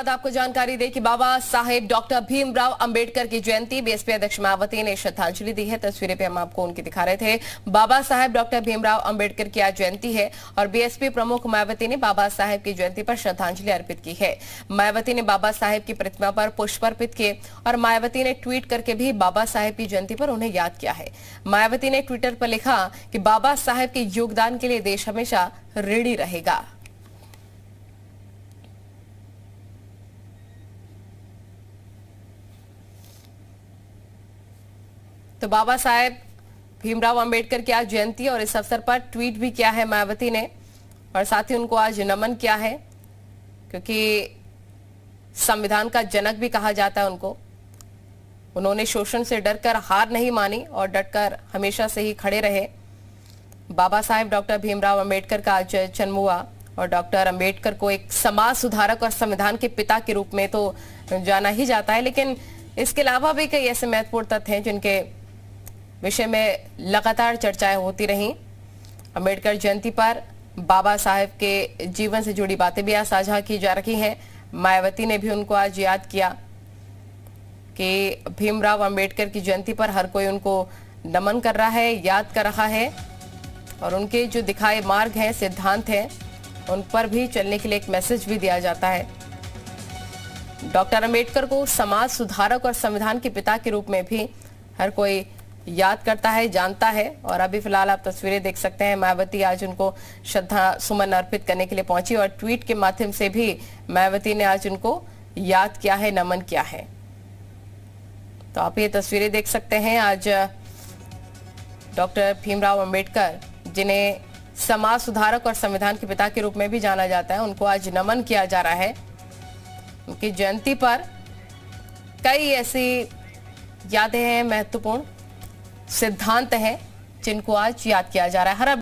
आपको जानकारी दे कि बाबा साहेब डॉक्टर भीमराव अंबेडकर की जयंती बीएसपी अध्यक्ष मायावती ने श्रद्धांजलि दी है। तस्वीरें पे हम आपको उनकी दिखा रहे थे। बाबा साहेब डॉक्टर भीमराव अंबेडकर की आज जयंती है और बीएसपी प्रमुख मायावती ने बाबा साहेब की जयंती पर श्रद्धांजलि अर्पित की है। मायावती ने बाबा साहेब की प्रतिमा पर पुष्प अर्पित किए और मायावती ने ट्वीट करके भी बाबा साहेब की जयंती पर उन्हें याद किया है। मायावती ने ट्विटर पर लिखा कि बाबा साहेब के योगदान के लिए देश हमेशा ऋणी रहेगा। तो बाबा साहेब, भीमराव अंबेडकर की आज जयंती और इस अवसर पर ट्वीट भी किया है मायावती ने और साथ ही उनको आज नमन किया है, क्योंकि संविधान का जनक भी कहा जाता है उनको। उन्होंने शोषण से डरकर हार नहीं मानी और डटकर हमेशा से ही खड़े रहे। बाबा साहेब, डॉक्टर भीमराव अंबेडकर का आज जन्म हुआ और डॉक्टर अंबेडकर को एक समाज सुधारक और संविधान के पिता के रूप में तो जाना ही जाता है, लेकिन इसके अलावा भी कई ऐसे महत्वपूर्ण तथ्य हैं जिनके विषय में लगातार चर्चाएँ होती रहीं। अंबेडकर जयंती पर बाबा साहेब के जीवन से जुड़ी बातें भी आज साझा की जा रही हैं। मायावती ने भी उनको आज याद किया कि भीमराव अंबेडकर की जयंती पर हर कोई उनको नमन कर रहा है, याद कर रहा है और उनके जो दिखाए मार्ग हैं, सिद्धांत हैं, उन पर भी चलने के लिए एक मैसेज भी दिया जाता है। डॉक्टर अंबेडकर को समाज सुधारक और संविधान के पिता के रूप में भी हर कोई याद करता है, जानता है और अभी फ़िलहाल आप तस्वीरें देख सकते हैं। मायावती आज उनको श्रद्धा सुमन अर्पित करने के लिए पहुँची और ट्वीट के माध्यम से भी मायावती ने आज उनको याद किया है, नमन किया है। तो आप ये तस्वीरें देख सकते हैं। आज डॉक्टर भीमराव अंबेडकर, जिन्हें समाज सुधारक और संविधान के पिता के रूप में भी जाना जाता है, उनको आज नमन किया जा रहा है। उनकी जयंती पर कई ऐसी यादें हैं, महत्वपूर्ण। सिद्धांत हैं जिनको आज याद किया जा रहा है। हर